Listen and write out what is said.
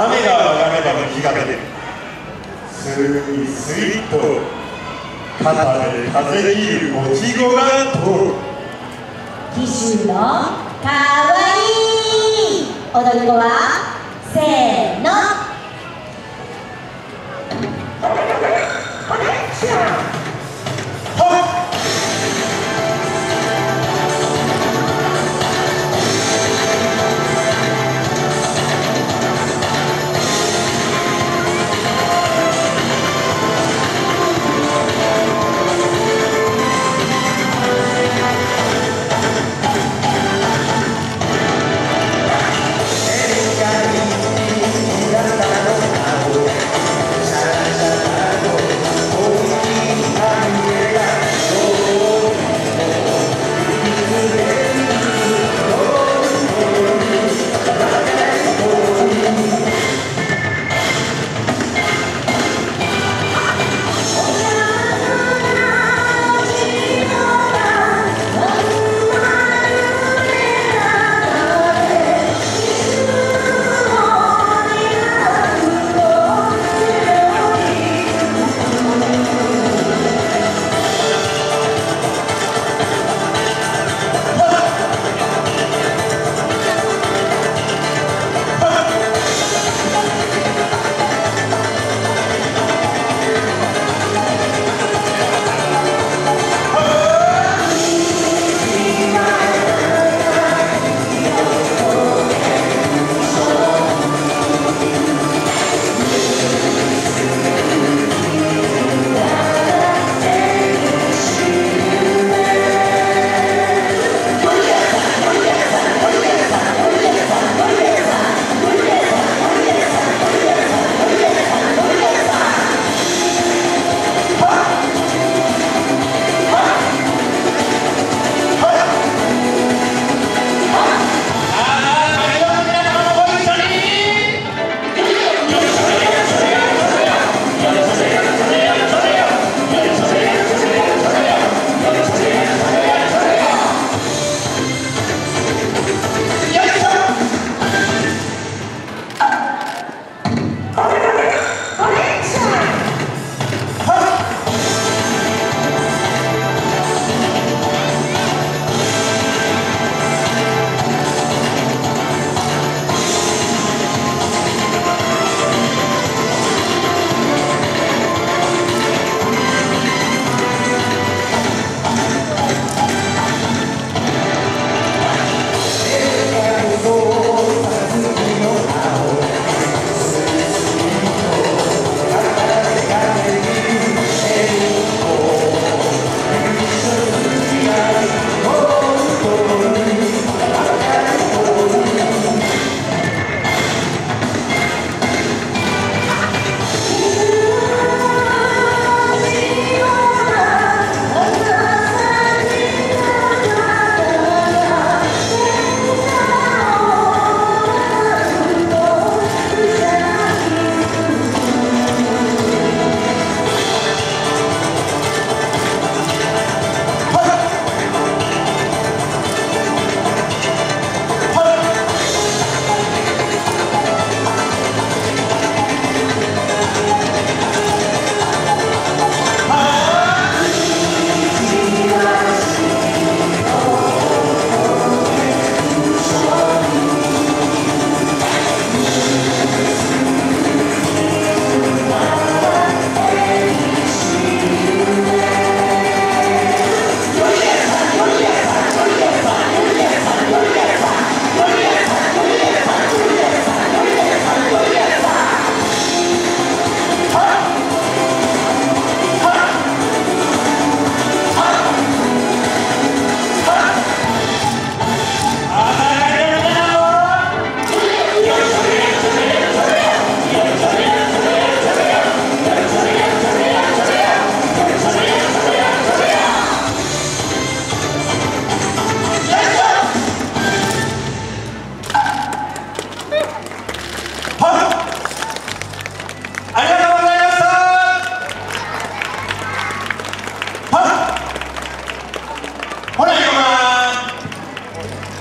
雨が上がれば日が出る。すスイスイと肩で風切るもちごが通る。紀州のかわいい踊り子はせーの。